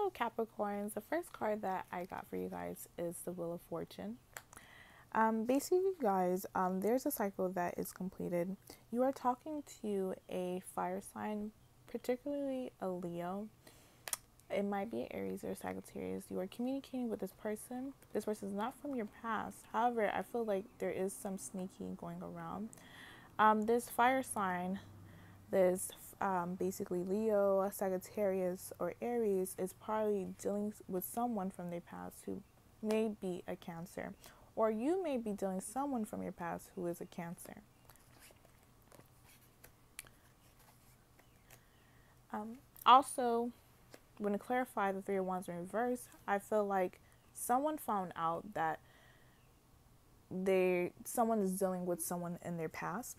Hello, Capricorns. The first card that I got for you guys is the Wheel of Fortune. Um, basically, guys, um, there's a cycle that is completed. You are talking to a fire sign, particularly a Leo. It might be Aries or Sagittarius. You are communicating with this person. This person is not from your past. However, I feel like there is some sneaky going around. Um, this fire sign, this um, basically Leo, Sagittarius, or Aries is probably dealing with someone from their past who may be a Cancer, or you may be dealing someone from your past who is a Cancer. Um, also, when to clarify the Three of Wands in reverse, I feel like someone found out that they someone is dealing with someone in their past,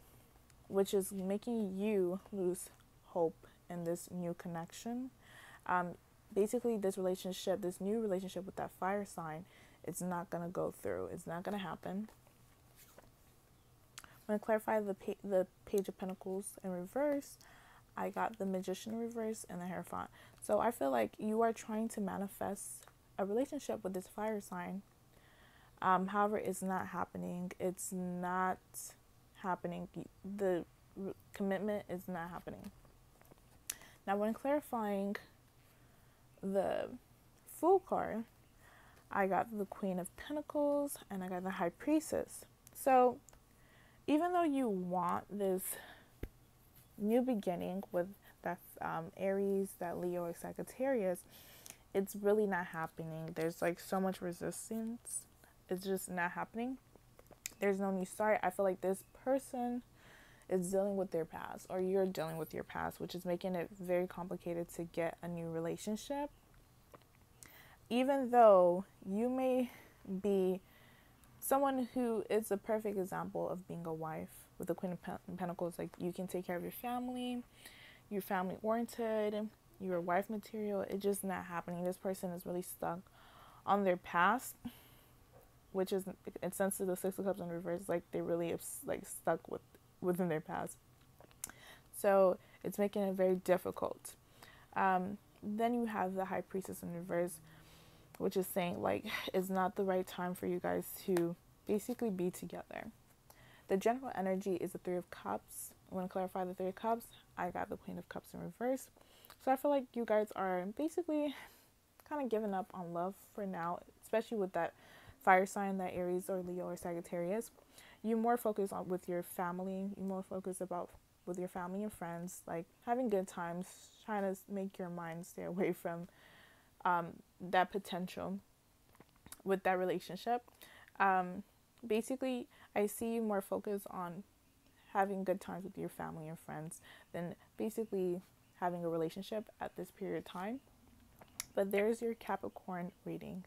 which is making you lose hope in this new connection. Um, basically, this relationship, this new relationship with that fire sign, it's not going to go through. It's not going to happen. I'm going to clarify the, pa- the Page of Pentacles in reverse. I got the Magician reverse and the Hierophant. So I feel like you are trying to manifest a relationship with this fire sign. Um, however, it's not happening. It's not happening. The commitment is not happening. Now, when clarifying the Fool card, I got the Queen of Pentacles and I got the High Priestess. So, even though you want this new beginning with that um, Aries, that Leo, or Sagittarius, it's really not happening. There's like so much resistance. It's just not happening. There's no new start. I feel like this person is dealing with their past or you're dealing with your past, which is making it very complicated to get a new relationship. Even though you may be someone who is a perfect example of being a wife with the Queen of Pentacles, like you can take care of your family, you're family oriented, you're wife material. It's just not happening. This person is really stuck on their past, which is it sense to the Six of Cups in reverse. Like they really like stuck with within their past. So it's making it very difficult. Um, then you have the High Priestess in reverse, which is saying like it's not the right time for you guys to basically be together. The general energy is the Three of Cups. I want to clarify the Three of Cups. I got the Queen of Cups in reverse. So I feel like you guys are basically kind of giving up on love for now, especially with that fire sign, that Aries or Leo or Sagittarius you more focus on with your family you more focus about with your family and friends like having good times trying to make your mind stay away from um, that potential with that relationship. Um, basically i see you more focus on having good times with your family and friends than basically having a relationship at this period of time. But there's your capricorn reading